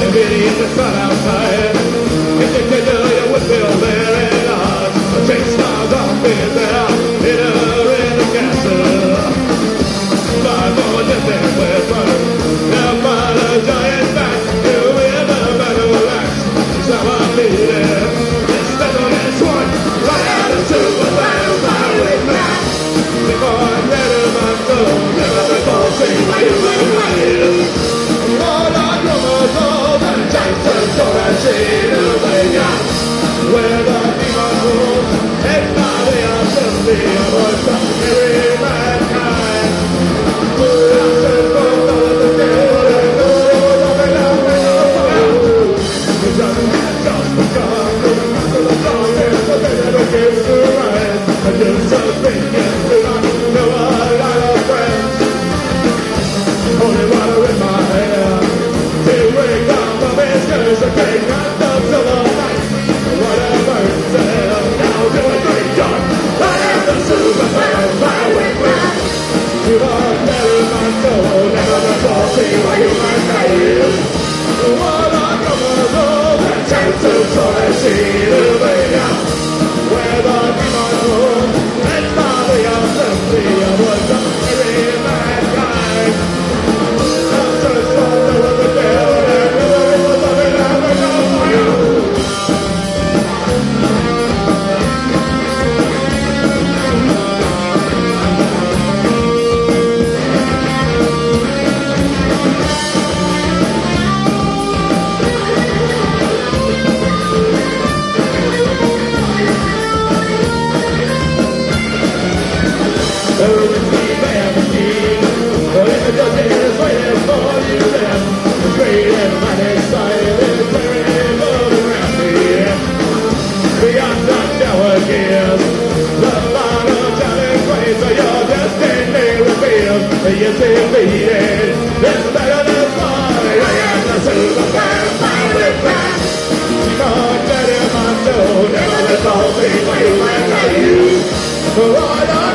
Deveria ter. Just a finger again. The line of telling praise of your destiny reveals. Yes, indeed. It's better than fire. I am the silver man, fiery man. God, let him undo. Never let all be way like you.